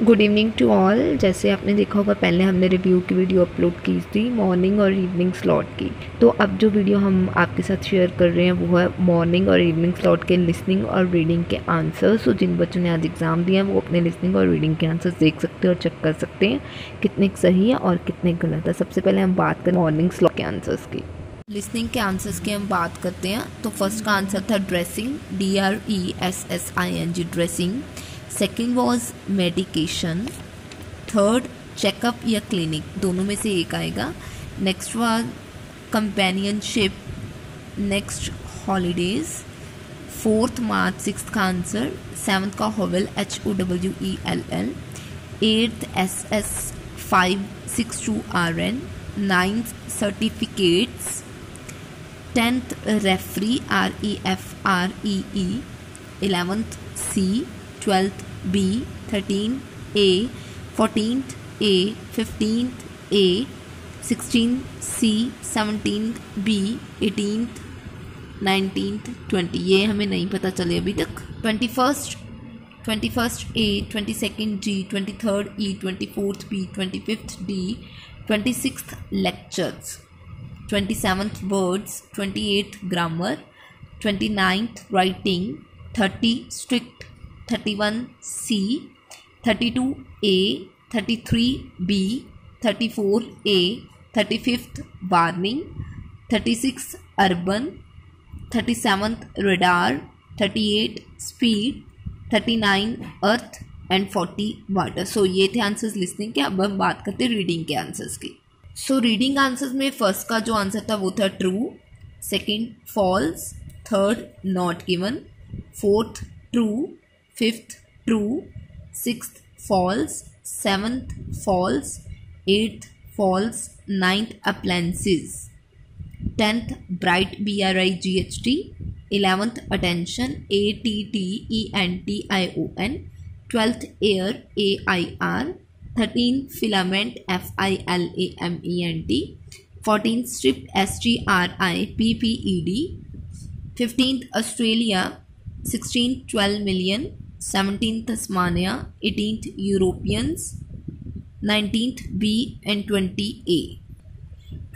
Good evening to all जैसे आपने देखा होगा, पहले हमने रिव्यू की वीडियो अपलोड की थी मॉर्निंग और इवनिंग स्लॉट की। तो अब जो वीडियो हम आपके साथ शेयर कर रहे हैं, वो है मॉर्निंग और इवनिंग स्लॉट के लिसनिंग और रीडिंग के आंसर्स तो जिन बच्चों ने आज एग्ज़ाम दिया है, वो अपने लिसनिंग और रीडिंग के आंसर्स देख सकते हैं और चेक कर सकते हैं, कितने सही है और कितने गलत है। सबसे पहले हम बात करें मॉर्निंग स्लॉट के आंसर्स की। लिसनिंग के आंसर्स की हम बात करते हैं। तो फ़र्स्ट का आंसर था dressing D R E S S I N G dressing second was medication third checkup या क्लिनिक दोनों में से एक आएगा. Next was companionship next holidays fourth March six का आंसर सेवन्थ का Howell H O W E L L eighth S S five six two R N ninth certificates tenth referee R E F R E E eleventh C twelfth B thirteen A fourteenth A fifteen A sixteen C seventeen B eighteen nineteen twenty ये हमें नहीं पता चले अभी तक. Twenty first twenty first A twenty second G twenty third E twenty fourth B twenty fifth D twenty six lectures twenty seventh words twenty eighth grammar twenty ninth writing thirty strict thirty one C thirty two A thirty three B thirty four A thirty fifth warning thirty six urban thirty seventh radar thirty eight speed thirty nine earth and forty water so ये थे answers listening के, अब हम बात करते हैं reading के answers की। सो रीडिंग आंसर्स में फ़र्स्ट का जो आंसर था वो था true second false third not given fourth true fifth true, sixth false, seventh false, eighth false, ninth appliances, tenth bright B R I G H T, eleventh attention A T T E N T I O N, twelfth air A I R, thirteen filament F I L A M E N T, fourteen strip S T R I P P E D, fifteenth Australia, sixteen twelve million. 17th Tasmania, 18th Europeans, 19th B and 20 A.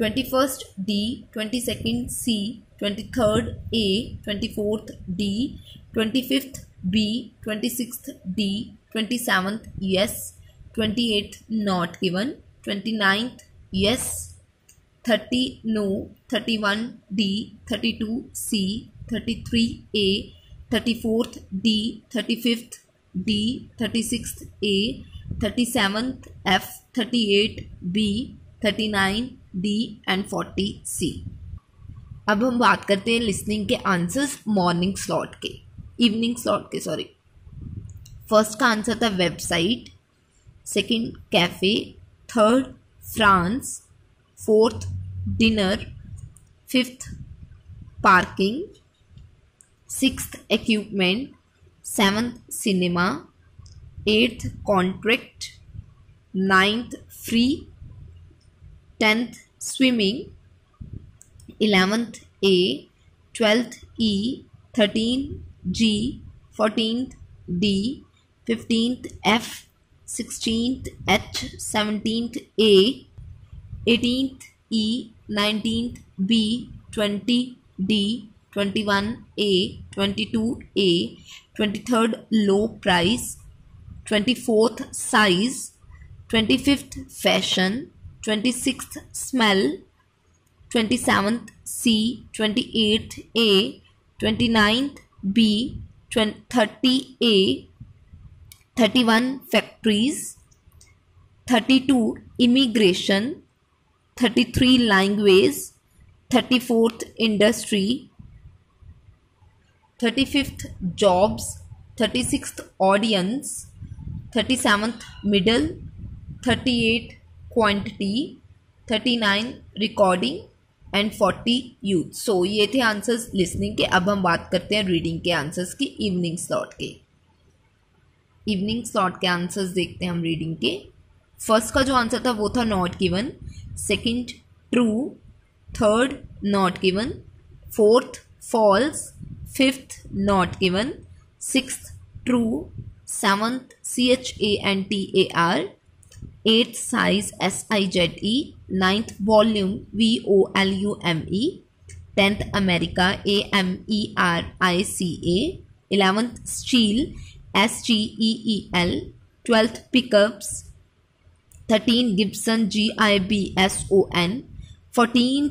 21st D, 22nd C, 23rd A, 24th D, 25th B, 26th D, 27th yes, 28th not given, 29th yes, 30 no, 31 D, 32 C, 33 A, thirty fourth D thirty fifth D thirty six A thirty seventh F thirty eight B thirty nine D and forty C अब हम बात करते हैं listening के answers morning slot के evening slot के sorry first का answer था website second cafe third France fourth dinner fifth parking sixth equipment, seventh cinema, eighth contract, ninth free, tenth swimming, eleventh A, twelfth E, thirteenth G, fourteenth D, fifteenth F, sixteenth H, seventeenth A, eighteenth E, nineteenth B, twenty D, 21A, 22A, 23rd low price, 24th size, 25th fashion, 26th smell, 27th C, 28th A, 29th B, 30A, 31 factories, 32 immigration, 33 language, 34th industry, thirty fifth jobs thirty six audience thirty seventh middle thirty eight quantity thirty nine recording and forty youth so ये थे answers listening के। अब हम बात करते हैं reading के answers की इवनिंग स्लॉट के। इवनिंग स्लॉट के आंसर्स देखते हैं हम रीडिंग के। फ़र्स्ट का जो आंसर था, वो था not given second true third not given fourth false fifth not given, sixth true, seventh C-H-A-N-T-A-R, eighth size S-I-Z-E, ninth volume V-O-L-U-M-E, tenth America A-M-E-R-I-C-A, eleventh steel S-G-E-E-L, twelfth pickups, thirteen Gibson G-I-B-S-O-N, fourteen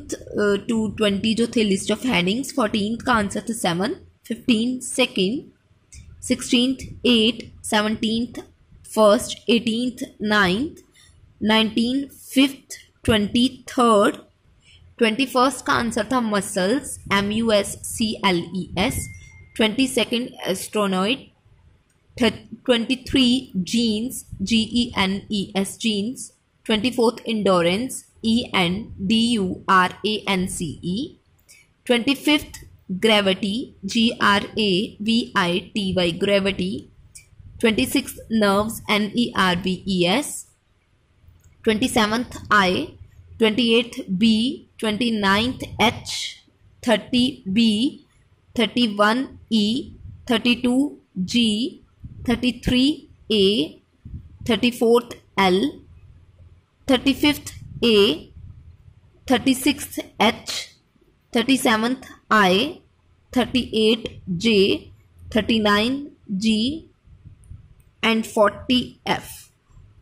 to twenty जो थे list of headings fourteen का answer था seven fifteen second sixteen eight seventeen first eighteen ninth nineteen fifth twenty third twenty first का answer था muscles M U S C L E S twenty second asteroid twenty three genes G E N E S genes twenty fourth endurance E N D U R A N C E. 25th gravity G R A V I T Y gravity 26th nerves N E R V E S 27th I 28th B 29th H 30 B 31 E 32 G 33 A 34th L 35th A thirty six H thirty seventh I thirty eight J thirty nine G and forty F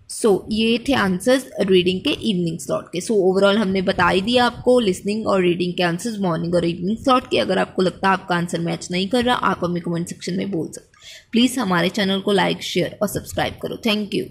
so ये थे answers reading के evening slot के. सो so, overall हमने बता ही दिया आपको listening और reading के आंसर्स मॉर्निंग और इवनिंग स्लॉट के. अगर आपको लगता है आपका आंसर मैच नहीं कर रहा आप हमें कमेंट सेक्शन में बोल सकते प्लीज़ हमारे चैनल को लाइक शेयर और सब्सक्राइब करो. Thank you